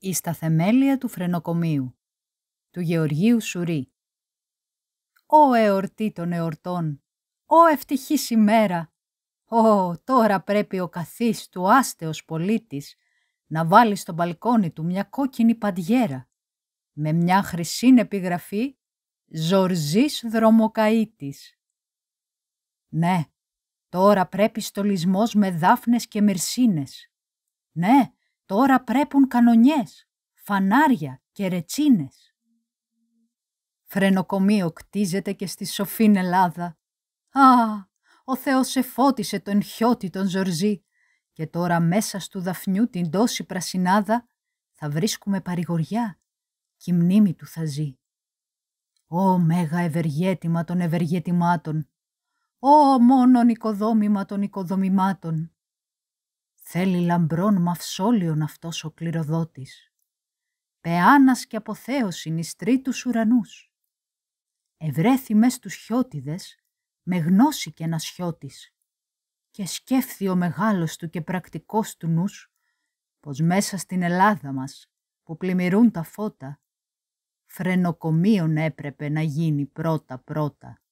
Εις τα θεμέλια του φρενοκομείου του Γεωργίου Σουρή. Ω εορτή των εορτών, ω ευτυχής ημέρα, ω τώρα πρέπει ο καθής του άστεος πολίτης να βάλει στο μπαλκόνι του μια κόκκινη παντιέρα με μια χρυσή επιγραφή «Ζορζής δρομοκαΐτης». Ναι, τώρα πρέπει στολισμός με δάφνες και μυρσίνες. Ναι, τώρα πρέπουν κανονιές, φανάρια και ρετσίνες. Φρενοκομείο κτίζεται και στη σοφήν Ελλάδα. Α, ο Θεός εφώτισε τον χιώτη τον Ζορζή και τώρα μέσα στου δαφνιού την τόση πρασινάδα θα βρίσκουμε παρηγοριά και η μνήμη του θα ζει. Ω μέγα ευεργέτημα των ευεργέτημάτων, ω μόνον οικοδόμημα των οικοδομημάτων. Θέλει λαμπρών μαυσόλιον αυτός ο κληροδότης. Πεάνας και αποθέωσιν εις τρίτους ουρανούς. Ευρέθη μες στους χιώτιδες με γνώση και ένας χιώτης και σκέφθη ο μεγάλος του και πρακτικός του νους πως μέσα στην Ελλάδα μας που πλημμυρούν τα φώτα φρενοκομείον έπρεπε να γίνει πρώτα-πρώτα.